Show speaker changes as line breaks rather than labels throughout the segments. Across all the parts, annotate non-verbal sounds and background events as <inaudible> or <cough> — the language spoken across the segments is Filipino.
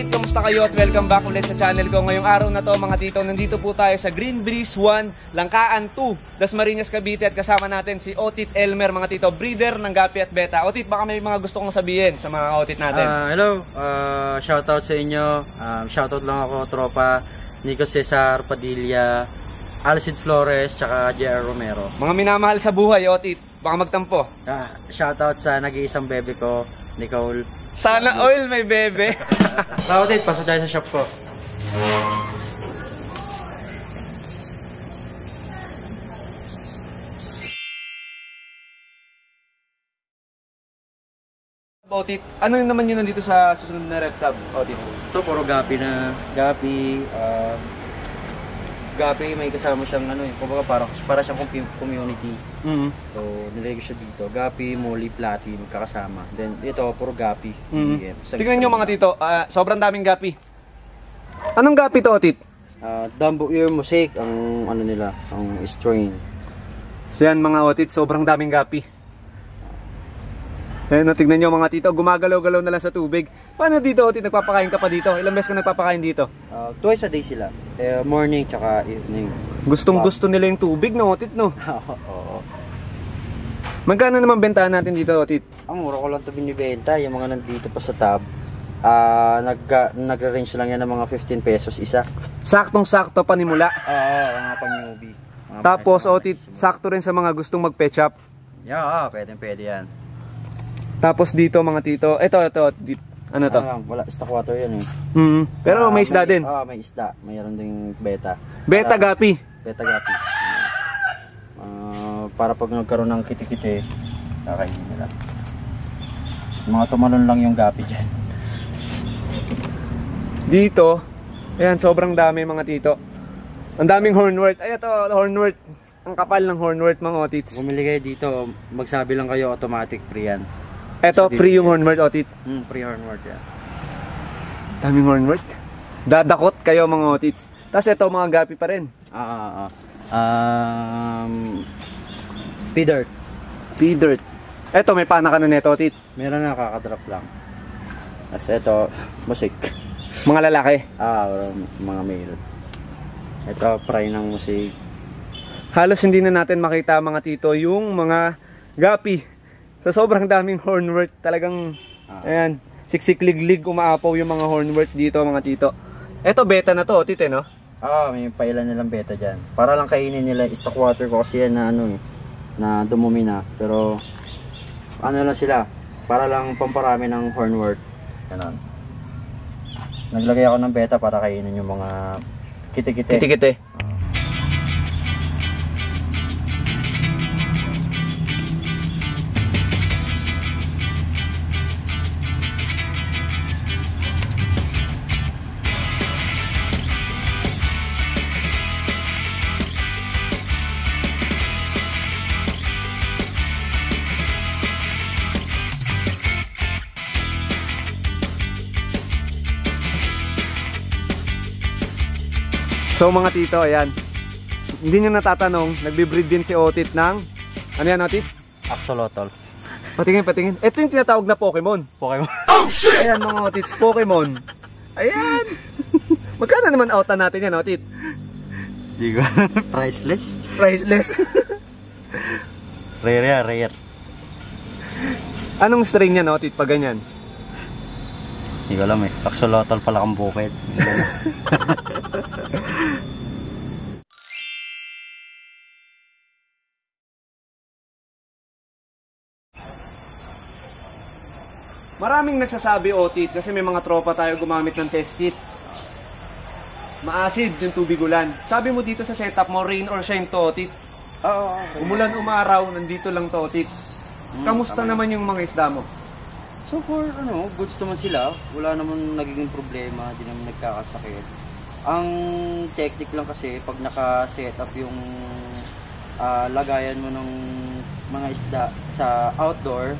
Otit, kamusta kayo at welcome back ulit sa channel ko. Ngayong araw na to mga tito, nandito po tayo sa Green Breeze 1, Langkaan 2, Dasmariñas, Cavite at kasama natin si Otit Elmer mga tito, breeder ng Gapi at Beta. Otit, baka may mga gusto kong sabihin sa mga Otit natin.
Ah, hello, uh, shoutout sa inyo. Um, shoutout lang ako, tropa. Nico Cesar Padilla, Alcid Flores, tsaka JR Romero.
mga minamahal sa buhay, Otit, baka magtampo.
Ah, shoutout sa nag-iisang bebe ko, Nicole.
Sana oil may bebe. <laughs>
Shoutout, pasok tayo sa shop ko.
Otit, ano yun naman yun nandito sa susunod na rep tab, Otit?
Ito, puro gapi na. Gapi, um, gapi, may kasama siyang ano eh, kumbaga para, para siyang commu- community.
Mm
So, nilagay ko siya dito. Gapi, Molly, Platin, kakasama. Then, ito, puro gapi.
Mhm.
BBM. Isang
Tingnan nyo mga tito, ah, sobrang daming gapi. Anong gapi to, Otit?
Ah, Dumbo Ear Mosaic, ang ano nila, ang strain.
So yan mga otit, sobrang daming gapi. Ayan, no, tignan nyo mga tito, gumagalaw-galaw na lang sa tubig. Paano dito, otit, nagpapakain ka pa dito? Ilang beses ka nagpapakain dito?
Ah, twice a day sila. Eh, morning tsaka evening.
Gustong gusto nila yung tubig, no, otit, no? <laughs>
Oo.
Magkano naman bentahan natin dito, otit?
Ang mura ko lang ito binibenta, yung mga nandito pa sa tab. Ah, nag nagre-range lang yan ng mga 15 pesos isa.
Saktong-sakto panimula.
Oo, mga pang-newbie. Mga
Tapos, otit, sakto rin sa mga gustong mag-pet shop.
Yeah, ah, pwede, pwede yan.
Tapos dito, mga tito, eto, eto, di- ano to?
Ano wala, stock water yan eh.
Mm, pero
Ah,
may isda din.
Ah, may isda. Mayroon ding beta.
Beta
Para-
gapi.
Beta gapi. Ah, para pag nagkaroon ng kitikite, kakainin nila. Mga tumalon lang yung gapi dyan.
Dito, ayan, sobrang dami mga tito. Ang daming hornwort. Ay, ito, hornwort. Ang kapal ng hornwort mga otits.
Bumili kayo dito, magsabi lang kayo automatic free yan.
Ito, free yung hornwort otit.
Hmm, free hornwort yan.
Daming hornwort. Dadakot kayo mga otits. Tapos ito, mga gapi pa rin.
Ah, ah, ah. Um, P-dirt.
P-dirt. Ito, may pana ka na neto, otit.
Meron na kakadrop lang. Tapos ito, musik.
Mga lalaki.
Ah, mga male. Ito, fry ng musik.
Halos hindi na natin makita mga tito yung mga gapi. Sa sobrang daming hornwort, talagang,
Ah.
ayan, siksik-liglig umaapaw yung mga hornwort dito mga tito. Ito, beta na to, otit eh, no?
Ah, may pailan nilang beta dyan. Para lang kainin nila stock water ko kasi yan na ano eh, na dumumi na. Pero, ano lang sila, para lang pamparami ng hornwort. Ganon. Naglagay ako ng beta para kainin yung mga kitikite.
Kiti-kiti. So mga tito, ayan. Hindi nyo natatanong, nagbe-breed din si Otit ng, ano yan Otit?
Axolotl.
Patingin, patingin. Ito yung tinatawag na Pokemon.
Pokemon. <laughs>
Ayan mga Otits, Pokemon. Ayan. <laughs> Magkano naman outan natin yan, Otit?
Di ko. <laughs> Priceless.
Priceless.
Rare yan, rare.
Anong strain yan, Otit, pag ganyan?
Hindi ko alam eh. Axolotl pala kang bukid.
Maraming nagsasabi, Otit, kasi may mga tropa tayo gumamit ng test kit. Maasid yung tubig ulan. Sabi mo dito sa setup mo, rain or shine to, Otit.
Oo.
Umulan, umaraw, nandito lang to, Otit. Kamusta naman yung mga isda mo?
So far, ano, goods naman sila. Wala naman nagiging problema, di naman nagkakasakit. Ang technique lang kasi, pag naka-set up yung ah, lagayan mo ng mga isda sa outdoor,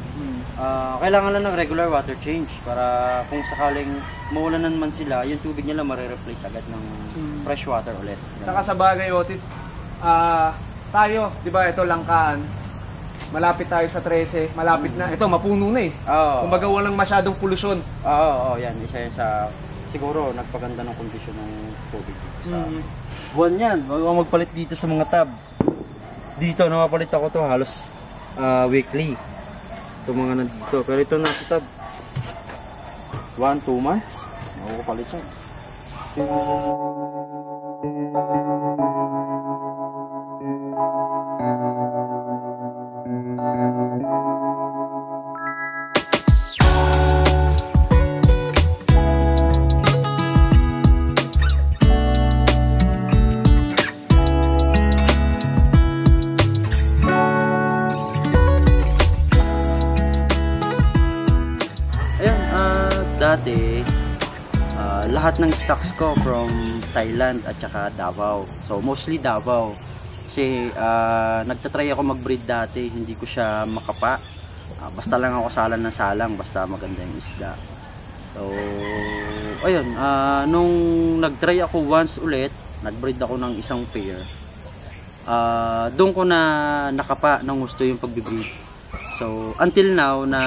ah, kailangan lang ng regular water change para kung sakaling maulanan man sila, yung tubig nila marireplace agad ng fresh water ulit.
Saka sa bagay, Otit, ah, tayo, di ba, ito langkaan. Malapit tayo sa 13, malapit na. Ito, mapuno na eh.
Oo.
Kumbaga walang masyadong polusyon.
Oo, oo, yan. Isa yan sa siguro nagpaganda ng kondisyon ng tubig sa
Mm.
buwan yan bago ako magpalit dito sa mga tab dito napapalit ako to halos ah, weekly ito mga nandito pero ito nasa tab 1, 2 months nakupalit siya Ayun, dati, ah, lahat ng stocks ko from Thailand at saka Davao. So, mostly Davao. Kasi, ah, nagtatry ako mag-breed dati, hindi ko siya makapa. Ah, basta lang ako salang na salang, basta maganda yung isda. So, ayun, ah, nung nag-try ako once ulit, nag-breed ako ng isang pair. Ah, doon ko na nakapa ng gusto yung pagbe-breed. So, until now na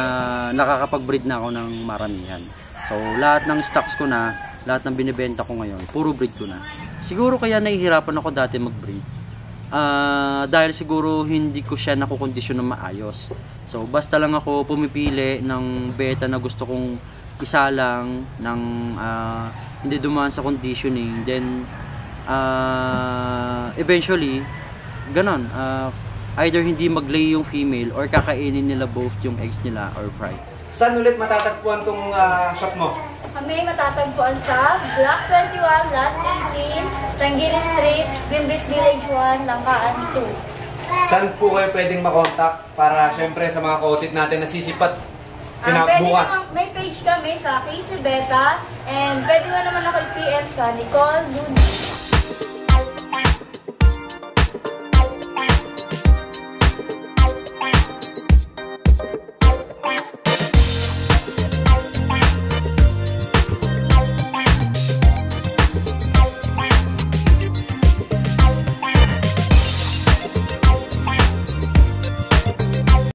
nakakapag-breed na ako ng maramihan. So, lahat ng stocks ko na, lahat ng binibenta ko ngayon, puro breed ko na. Siguro kaya nahihirapan ako dati mag-breed. Ah, dahil siguro hindi ko siya nakukondisyon ng maayos. So, basta lang ako pumipili ng beta na gusto kong isalang ng ah, hindi dumaan sa conditioning. Then, ah, eventually, ganon. ah, either hindi mag-lay yung female or kakainin nila both yung eggs nila or fry.
Saan ulit matatagpuan tong ah, shop mo?
Kami matatagpuan sa Block 21, Lot 18, Tangili Street, Bimbris Village 1, Langkaan 2.
Saan po kayo pwedeng makontak para syempre sa mga kotit natin na sisipat
Ah,
kinabukas?
naman, may page kami sa Casey Beta and pwede mo naman ako i-PM sa Nicole Luna.